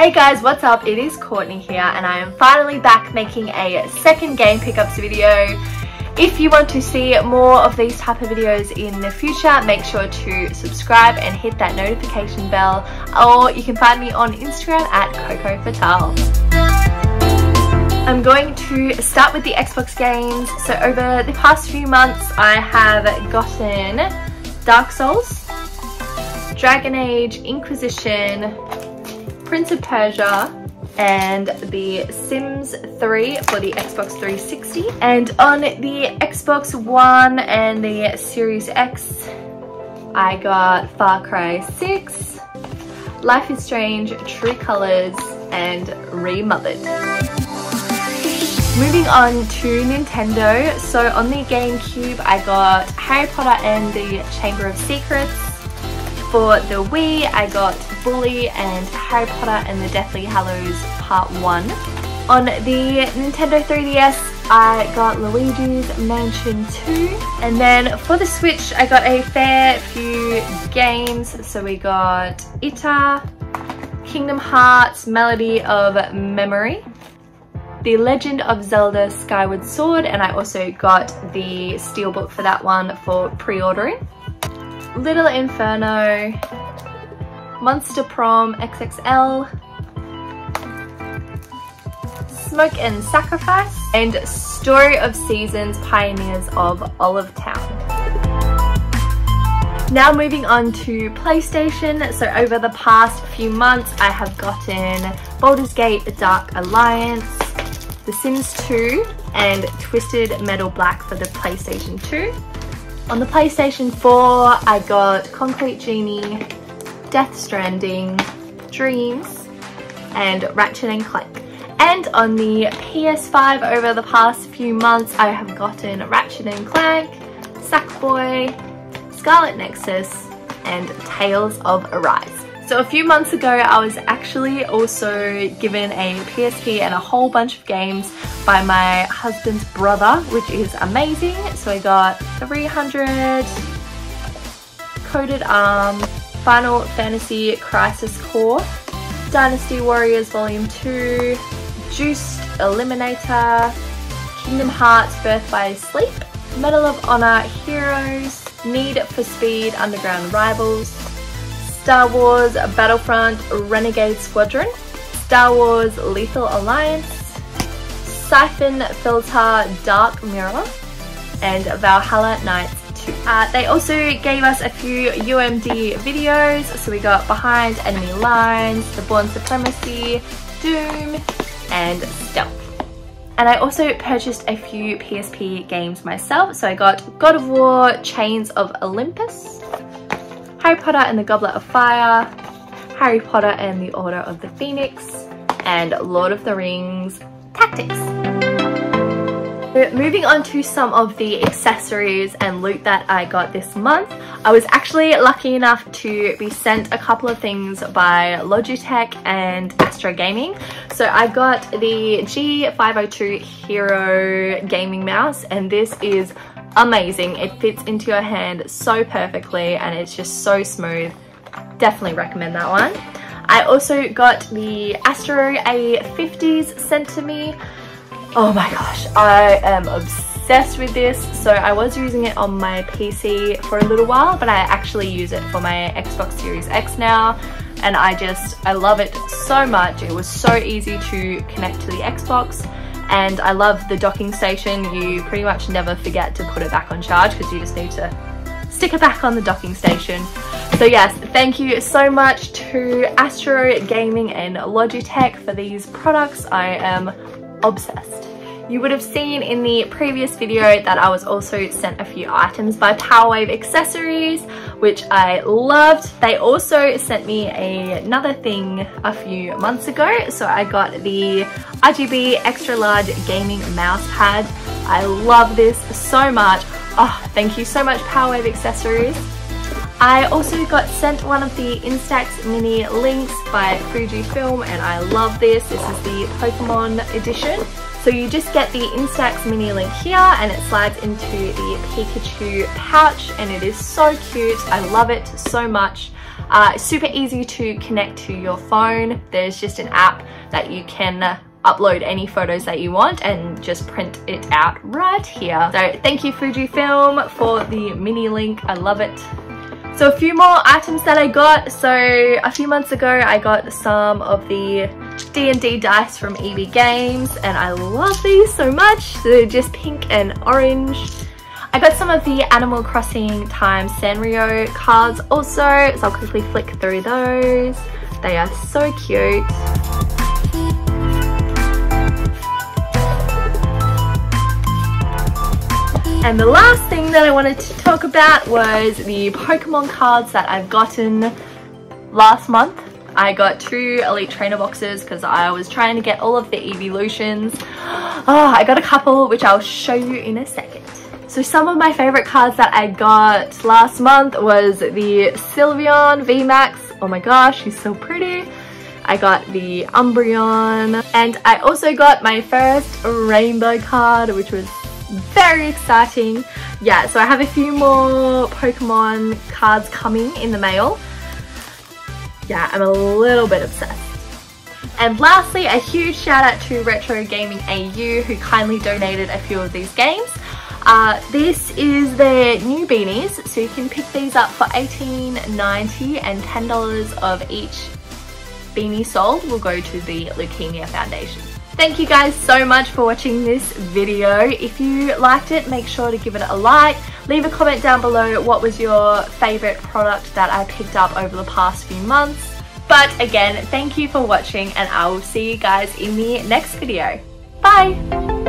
Hey guys, what's up? It is Courtney here and I am finally back making a second game pickups video. If you want to see more of these type of videos in the future, make sure to subscribe and hit that notification bell or you can find me on Instagram at CocoFatale. I'm going to start with the Xbox games. So over the past few months I have gotten Dark Souls, Dragon Age, Inquisition, Prince of Persia, and the Sims 3 for the Xbox 360. And on the Xbox One and the Series X, I got Far Cry 6, Life is Strange, True Colors, and Remothered. Moving on to Nintendo, so on the GameCube I got Harry Potter and the Chamber of Secrets. For the Wii I got Bully and Harry Potter and the Deathly Hallows Part 1. On the Nintendo 3DS I got Luigi's Mansion 2 and then for the Switch I got a fair few games so we got Ita, Kingdom Hearts Melody of Memory, The Legend of Zelda Skyward Sword and I also got the steelbook for that one for pre-ordering. Little Inferno, Monster Prom XXL, Smoke and Sacrifice, and Story of Seasons Pioneers of Olive Town. Now moving on to PlayStation, so over the past few months I have gotten Baldur's Gate Dark Alliance, The Sims 2 and Twisted Metal Black for the PlayStation 2. On the PlayStation 4 I got Concrete Genie, Death Stranding, Dreams, and Ratchet and Clank. And on the PS5 over the past few months, I have gotten Ratchet and Clank, Sackboy, Scarlet Nexus, and Tales of Arise. So a few months ago, I was actually also given a PSP and a whole bunch of games by my husband's brother, which is amazing. So I got 300, Coded Arm, Final Fantasy Crisis Core, Dynasty Warriors Volume 2, Juiced Eliminator, Kingdom Hearts Birth by Sleep, Medal of Honor Heroes, Need for Speed Underground Rivals, Star Wars Battlefront Renegade Squadron, Star Wars Lethal Alliance, Siphon Filter Dark Mirror, and Valhalla Knights uh, they also gave us a few UMD videos. So we got Behind Enemy Lines, The Bourne Supremacy, Doom, and Stealth. And I also purchased a few PSP games myself. So I got God of War, Chains of Olympus, Harry Potter and the Goblet of Fire, Harry Potter and the Order of the Phoenix, and Lord of the Rings Tactics. Moving on to some of the accessories and loot that I got this month. I was actually lucky enough to be sent a couple of things by Logitech and Astro Gaming. So I got the G502 Hero gaming mouse and this is amazing. It fits into your hand so perfectly and it's just so smooth. Definitely recommend that one. I also got the Astro A50s sent to me. Oh my gosh, I am obsessed with this. So I was using it on my PC for a little while, but I actually use it for my Xbox Series X now. And I just, I love it so much. It was so easy to connect to the Xbox. And I love the docking station. You pretty much never forget to put it back on charge because you just need to stick it back on the docking station. So yes, thank you so much to Astro Gaming and Logitech for these products. I am obsessed. You would have seen in the previous video that I was also sent a few items by Powerwave Accessories, which I loved. They also sent me a, another thing a few months ago. So I got the RGB extra large gaming mouse pad. I love this so much. Oh, thank you so much Powerwave Accessories. I also got sent one of the Instax Mini Links by Fujifilm and I love this. This is the Pokemon edition. So you just get the Instax Mini Link here and it slides into the Pikachu pouch and it is so cute. I love it so much. Uh, super easy to connect to your phone. There's just an app that you can upload any photos that you want and just print it out right here. So thank you Fujifilm for the mini link. I love it. So a few more items that I got. So a few months ago I got some of the D&D dice from EB Games and I love these so much. They're just pink and orange. I got some of the Animal Crossing Time Sanrio cards also, so I'll quickly flick through those. They are so cute. And the last thing that I wanted to talk about was the Pokemon cards that I've gotten last month. I got two Elite Trainer boxes because I was trying to get all of the evolutions. Oh, I got a couple which I'll show you in a second. So some of my favorite cards that I got last month was the Sylveon VMAX. Oh my gosh, she's so pretty. I got the Umbreon and I also got my first rainbow card which was very exciting. Yeah, so I have a few more Pokemon cards coming in the mail. Yeah, I'm a little bit obsessed. And lastly, a huge shout out to Retro Gaming AU who kindly donated a few of these games. Uh, this is their new beanies, so you can pick these up for $18.90 and $10 of each beanie sold will go to the Leukemia Foundation. Thank you guys so much for watching this video. If you liked it, make sure to give it a like. Leave a comment down below what was your favorite product that I picked up over the past few months. But again, thank you for watching and I will see you guys in the next video. Bye!